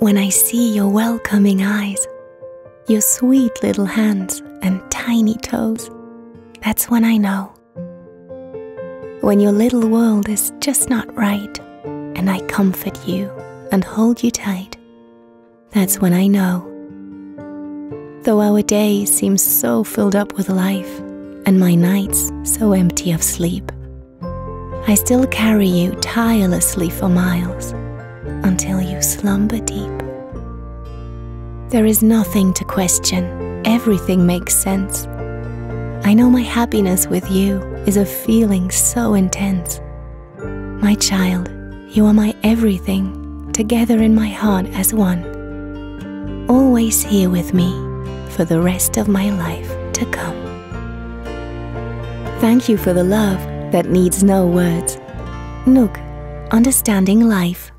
when I see your welcoming eyes, your sweet little hands and tiny toes, that's when I know. When your little world is just not right, and I comfort you and hold you tight, that's when I know. Though our days seem so filled up with life, and my nights so empty of sleep, I still carry you tirelessly for miles until you slumber deep. There is nothing to question, everything makes sense. I know my happiness with you is a feeling so intense. My child, you are my everything, together in my heart as one. Always here with me for the rest of my life to come. Thank you for the love that needs no words. NUK, understanding life.